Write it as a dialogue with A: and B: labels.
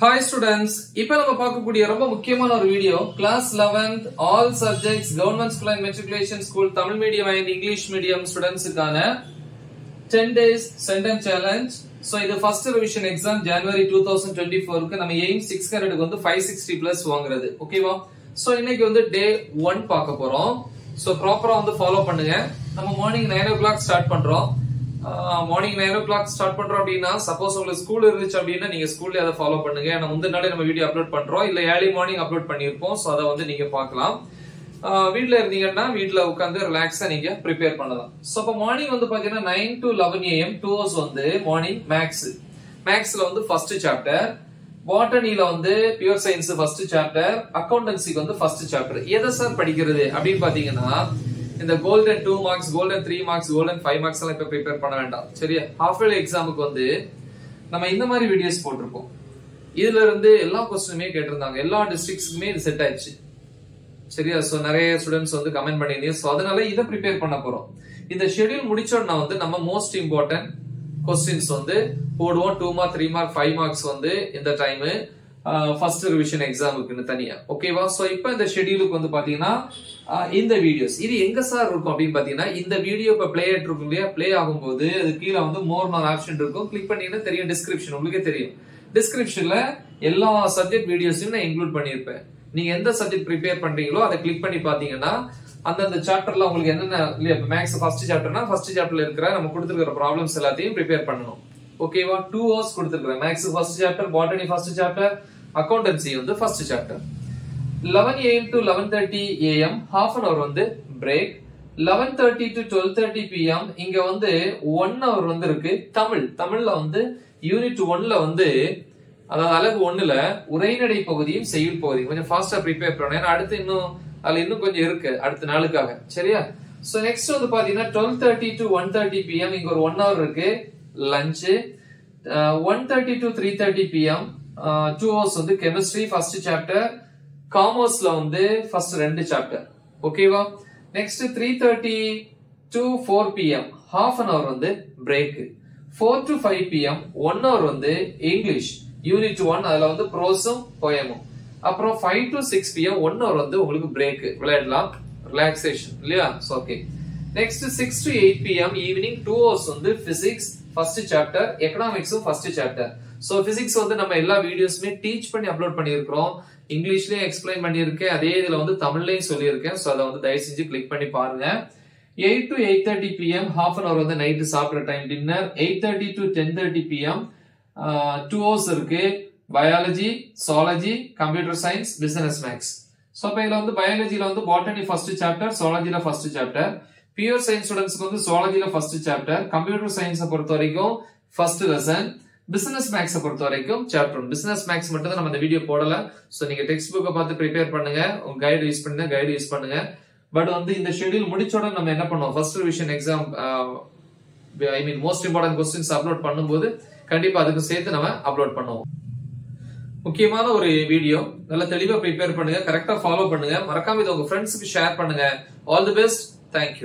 A: Hi students இப்போ நம்ம பார்க்கக்கூடிய ரொம்ப முக்கியமான ஒரு video class 11th all subjects government school and matriculation school Tamil medium and English medium ஸ்டூடெண்ட்ஸுக்கான ten days centum challenge so இது first revision exam ஜனவரி two thousand twenty ஃபோருக்கு நம்ம aim six ஹண்ட்ரடுக்கு வந்து ஃபைவ் சிக்ஸ்டி பிளஸ் வாங்குறது. ஓகேவா so இன்னைக்கு வந்து day one பார்க்க போறோம். ஸோ ப்ராப்பரா வந்து ஃபாலோ பண்ணுங்க. நம்ம morning nine o'clock start பண்றோம். Morning nine o'clock start பண்றோம் அப்படின்னா சப்போஸ் உங்களுக்கு ஸ்கூல் இருந்துச்சு அப்படின்னா நீங்க ஸ்கூல்ல அதை ஃபாலோ பண்ணுங்க. ஏன்னா முந்தின நாளே நம்ம வீடியோ அப்லோட் பண்றோம். இல்ல ஏர்லி மார்னிங் அப்லோட் பண்ணிருப்போம் ஸோ அதை வந்து நீங்க பார்க்கலாம். வீட்டில் இருந்தீங்கன்னா வீட்டில் உட்காந்து ரிலாக்ஸா நீங்க ப்ரிப்பேர் பண்ணலாம். ஸோ அப்போ மார்னிங் வந்து பாத்தீங்கன்னா nine to eleven AM two hours வந்து மார்னிங் மேக்ஸ் மேக்ஸ்ல வந்து ஃபர்ஸ்ட் சாப்டர் பாட்டனில வந்து பியூர் சயின்ஸ் ஃபர்ஸ்ட் சாப்டர் அக்கௌண்டன்சிக்கு வந்து ஃபர்ஸ்ட் சாப்டர் எதை சார் படிக்கிறது? அப்படின்னு பாத்தீங்கன்னா இந்த golden two marks golden three marks golden five marks எல்லாம் இப்ப ப்ரிப்பேர் பண்ண வேண்டாம். சரியா? ஹாஃப் இயர்லி எக்ஸாமுக்கு வந்து நம்ம இந்த மாதிரி வீடியோஸ் போட்டிருப்போம். இதுல இருந்து எல்லா கொஸ்டினுமே கேட்டிருந்தாங்க. எல்லா டிஸ்ட்ரிக்ட்ஸுக்குமே இது செட் ஆயிடுச்சு. சரியா? சோ நிறைய ஸ்டூடெண்ட்ஸ் வந்து கமெண்ட் பண்ணியிருந்தீங்க. சோ அதனால இதை ப்ரிப்பேர் பண்ண போறோம். இந்த ஷெடியூல் முடிச்சோம்னா வந்து நம்ம மோஸ்ட் இம்பார்ட்டன்ட் கொஸ்டின்ஸ் வந்து போடுவோம். Two mark three mark five marks வந்து இந்த டைம் ஃபர்ஸ்ட் ரிவிஷன் எக்ஸாமுக்குன்னு தனியா. ஓகேவா ஸோ இப்போ இந்த ஷெடியூலுக்கு வந்து பாத்தீங்கன்னா இந்த வீடியோஸ் இது எங்க சார் இருக்கும் அப்படின்னு பாத்தீங்கன்னா இந்த வீடியோ இப்போ பிளே ஆயிட்டு இருக்கும் இல்லையா? பிளே ஆகும்போது அது கீழே வந்து மோர் நார் ஆப்ஷன் இருக்கும். கிளிக் பண்ணீங்கன்னா தெரியும் டிஸ்கிரிப்ஷன் உங்களுக்கே தெரியும். டிஸ்கிரிப்ஷன்ல எல்லா சப்ஜெக்ட் வீடியோஸையும் நான் இன்க்ளூட் பண்ணியிருப்பேன். நீங்க எந்த சப்ஜெக்ட் ப்ரிப்பேர் பண்றீங்களோ அதை கிளிக் பண்ணி பாத்தீங்கன்னா அந்தந்த சாப்டர்ல உங்களுக்கு என்னென்ன இல்லையா? மேக்ஸ் ஃபர்ஸ்ட் சாப்டர்னா ஃபர்ஸ்ட் சாப்டர்ல இருக்கிற நம்ம கொடுத்துருக்கிற ப்ராப்ளம்ஸ் எல்லாத்தையும் ப்ரிப்பேர் பண்ணணும். ஓகேவா டூ ஹவர்ஸ் கொடுத்துருக்கிறேன். Maths first chapter botany first chapter accountancy வந்து first chapter eleven AM to eleven thirty AM half an hour வந்து break eleven thirty to twelve thirty PM இங்க வந்து ஒன் ஹவர் வந்து இருக்கு. தமிழ் தமிழ்ல வந்து யூனிட் ஒன்ல வந்து அதாவது அழகு ஒண்ணுல உரைநடை பகுதியும் செய்யுள் பகுதியும். கொஞ்சம் ஃபாஸ்டா ப்ரிப்பேர் பண்ணணும். ஏன்னா அடுத்து இன்னும் அதுல இன்னும் கொஞ்சம் இருக்கு அடுத்த நாளுக்காக. சரியா? சோ நெக்ஸ்ட் வந்து பாத்தீங்கன்னா twelve thirty to one thirty PM இங்க ஒரு ஒன் ஹவர் இருக்கு. Lunch one thirty to three thirty PM two hours வந்து கெமிஸ்ட்ரி ஃபர்ஸ்ட் சாப்டர் காமர்ஸ்ல வந்து ஃபர்ஸ்ட் ரெண்டு சாப்டர் ஓகேவா next three thirty to four PM half an hour வந்து break four to five PM one hour வந்து English unit one அதுல வந்து ப்ரோஸும் போயமும் அப்புறம் five to six PM one hour வந்து உங்களுக்கு பிரேக் விளையாடலாம். ரிலாக்ஸேஷன் இல்லையா? Okay next six to eight PM evening two hours வந்து பிசிக்ஸ் ஃபர்ஸ்ட் சாப்டர் எக்கனாமிக்ஸும் ஃபர்ஸ்ட் சாப்டர் ஸோ பிசிக்ஸ் வந்து நம்ம எல்லா வீடியோஸுமே டீச் பண்ணி அப்லோட் பண்ணியிருக்கிறோம். இங்கிலீஷ்லயும் எக்ஸ்பிளைன் பண்ணியிருக்கேன். அதே இதுல வந்து தமிழ்லையும் சொல்லியிருக்கேன். ஸோ அதை வந்து தயவு செஞ்சு கிளிக் பண்ணி பாருங்க. Eight to eight thirty PM half an hour வந்து நைட்டு சாப்பிட்ற time dinner eight thirty to ten thirty PM two hours இருக்கு. Biology zoology computer science business maths so இப்போ இதில் வந்து பயாலஜியில் வந்து பாட்டனி ஃபர்ஸ்ட் சாப்டர் சாலஜில ஃபர்ஸ்ட் சாப்டர் பியூர் சயின்ஸ் ஸ்டூடெண்ட்ஸ்க்கு வந்து சுவாலஜியில ஃபர்ஸ்ட் சாப்டர் கம்ப்யூட்டர் சயின்ஸை பொறுத்த வரைக்கும் ஃபர்ஸ்ட் லெசன் பிசினஸ் மேக்ஸை பொறுத்த வரைக்கும் சாப்டர் ஒன் பிசினஸ் மேக்ஸ் மட்டும் தான் நம்ம இந்த வீடியோ போடல. ஸோ நீங்க டெக்ஸ்ட் புக்கை பார்த்து ப்ரிப்பேர் பண்ணுங்க. உங்க கைடு யூஸ் பண்ணுங்க கைடு யூஸ் பண்ணுங்க. பட் வந்து இந்த ஷெடியூல் முடிச்சோட நம்ம என்ன பண்ணுவோம்? First revision exam I mean most important questions upload பண்ணும்போது கண்டிப்பா அதுக்கு சேர்த்து நம்ம அப்லோட் பண்ணுவோம். முக்கியமான ஒரு வீடியோ நல்லா தெளிவா ப்ரிப்பேர் பண்ணுங்க. கரெக்டா ஃபாலோ பண்ணுங்க. மறக்காம இதை உங்க ஃப்ரெண்ட்ஸுக்கு ஷேர் பண்ணுங்க. All the best thank you